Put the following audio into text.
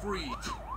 freed.